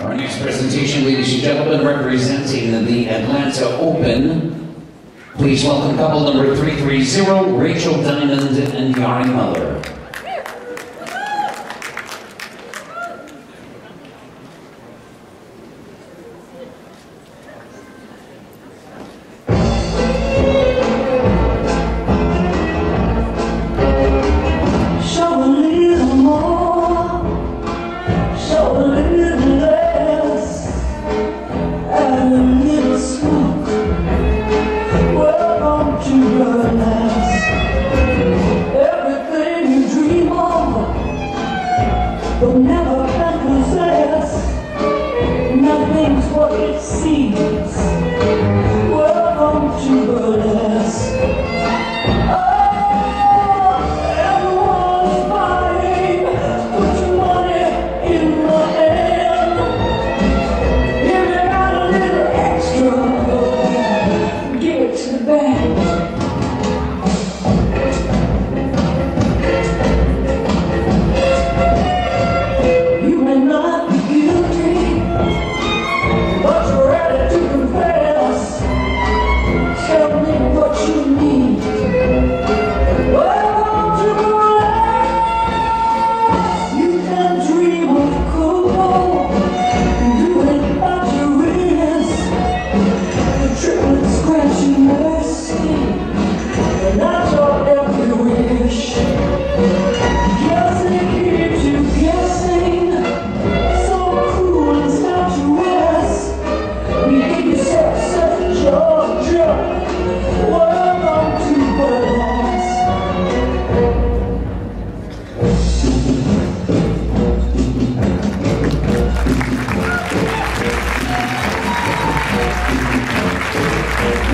Our next presentation, ladies and gentlemen, representing the Atlanta Open. Please welcome couple number 330, Rachael Diamond and Jari Muller. Show a little more, show a little but never can possess. Nothing's what it seems. Welcome to.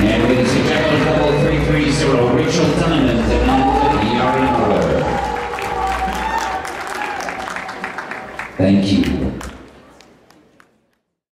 And ladies and gentlemen, couple 330, Rachael Diamond and Jari Muller. Thank you.